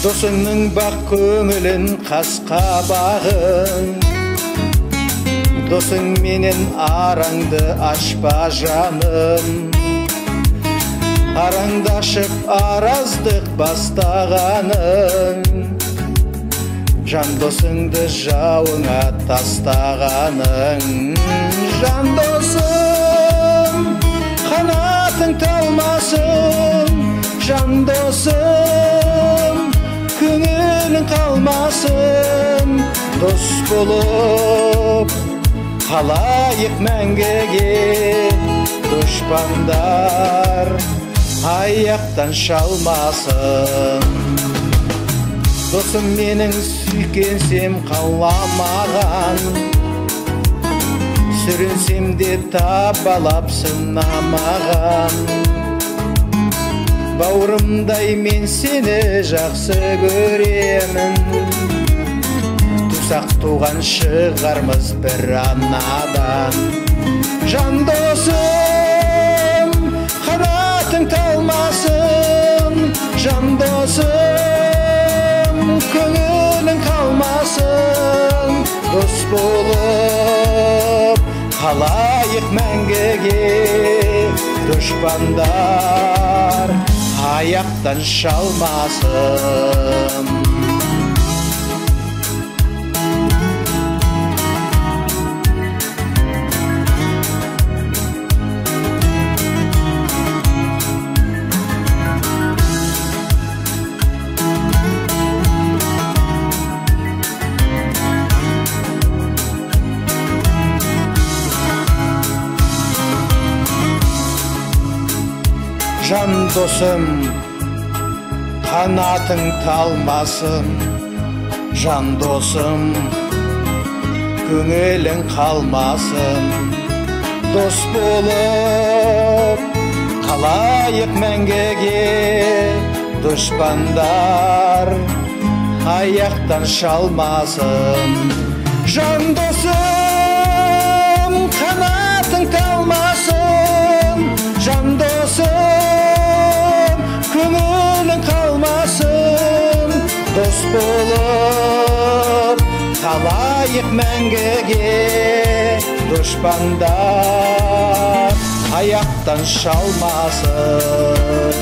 досыңның бақ көңілін қасқа бағын. Досың менен араңды ашпа жаным. Араңдашып араздық бастағаның жан досыңды жауыңа тастағаның. Жан досым қанатың талмасын. Жан досым дос болып қалайық мәңгіге дұшпандар аяқтан шалмасын досым менің сүйкенсем қаламаған сүрінсем де табалап сынамаған бауырымдай мен сені жақсы көремін тусақ туған шығармыз бір анадан жан досым қанатың талмасын жан досым көңілің қалмасын дос болып қалайық мәңгіге дұшпандар аяқтан шалмасын жан досым қанатың талмасын жан досым көңілің қалмасын дос болып қалайық мәңгіге дұшпандар аяқтан шалмасын жан досым болып қалайық мәңгіге дұшпандар аяқтан шалмасын